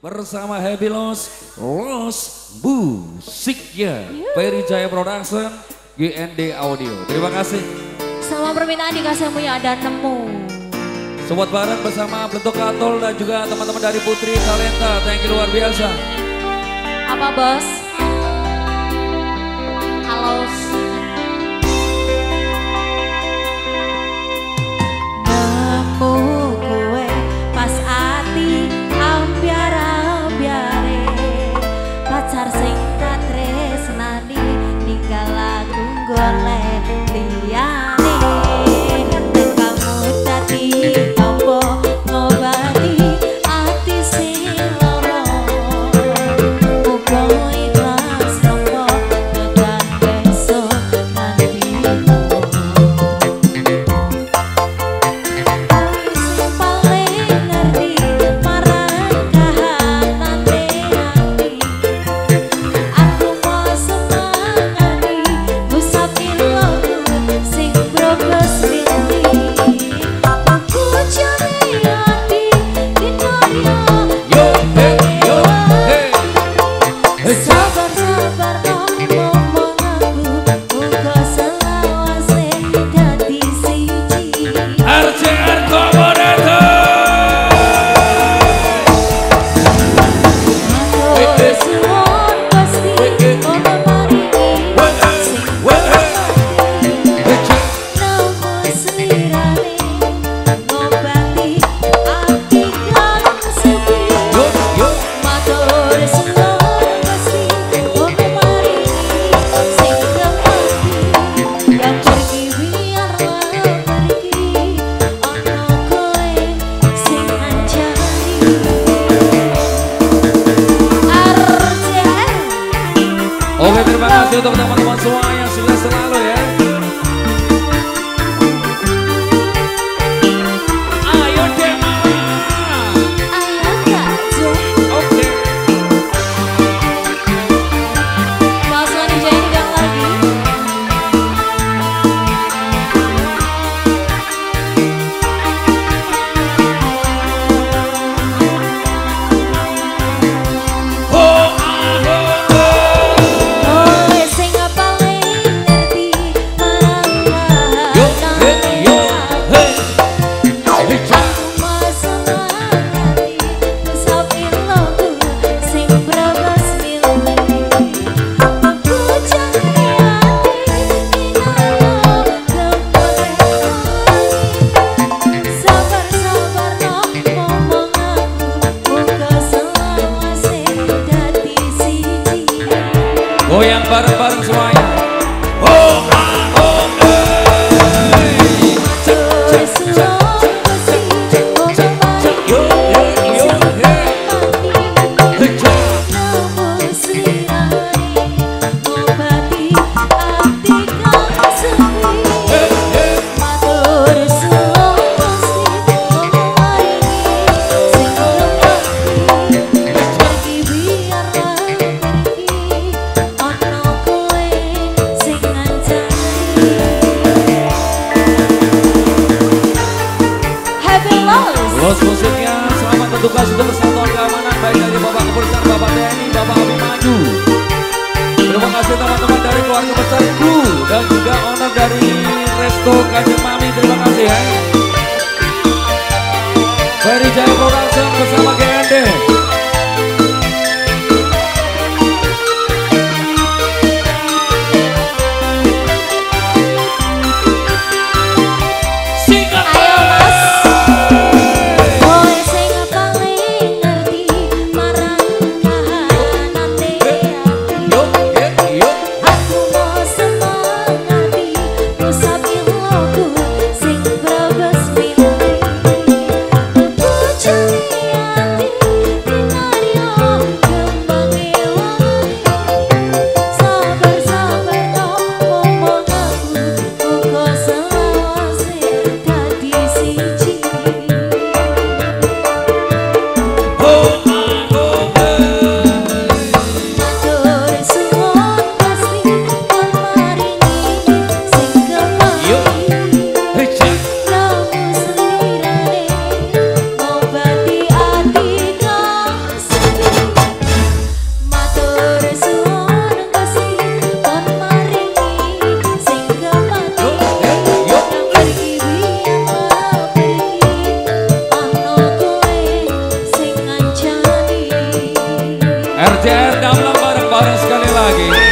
bersama Happy Los, Los Musiknya, yeah. Jaya Production, GND Audio. Terima kasih. Sama permintaan dikasihmu punya ada nemu. Sobat bareng bersama Bentuk Katol dan juga teman-teman dari Putri Talenta. Thank you luar biasa. Apa bos? Halo. la Deus, dona para Bos musiknya selamat bertugas untuk persatuan keamanan baik dari Bapak Kepolisian, Bapak TNI, Bapak Abimanyu. Terima kasih teman-teman dari keluarga besar Ibu dan juga owner dari Resto Kanjeng Mami. Terima kasih ya. Ferry Jaya RJR Damlang bareng-bareng sekali lagi.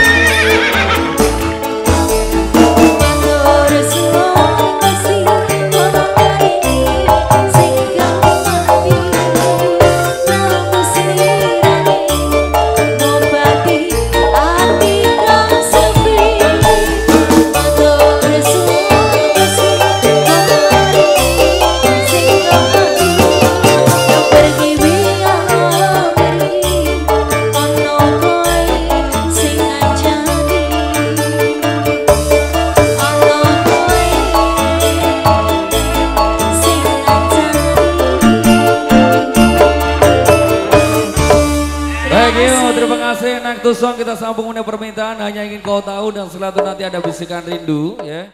Kasih. Nak Tusong kita sambung punya permintaan hanya ingin kau tahu dan setelah itu nanti ada bisikan rindu ya.